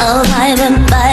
Oh, vibe, vibe,